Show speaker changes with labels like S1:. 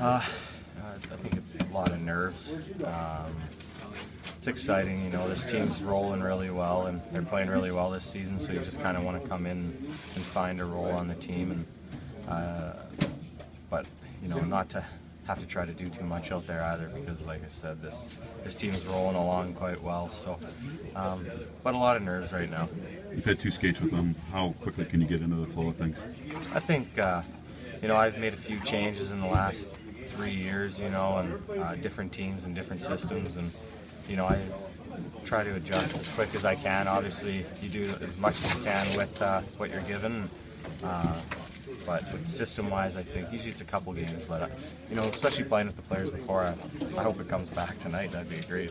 S1: Uh, I think a lot of nerves. Um, it's exciting, you know. This team's rolling really well, and they're playing really well this season. So you just kind of want to come in and find a role on the team, and uh, but you know, not to have to try to do too much out there either, because like I said, this this team's rolling along quite well. So, um, but a lot of nerves right now.
S2: You've had two skates with them. How quickly can you get into the flow of things?
S1: I think, uh, you know, I've made a few changes in the last three years, you know, and uh, different teams and different systems, and you know, I try to adjust as quick as I can. Obviously, you do as much as you can with uh, what you're given. Uh, but system-wise, I think usually it's a couple games. But uh, you know, especially playing with the players before, I, I hope it comes back tonight. That'd be great.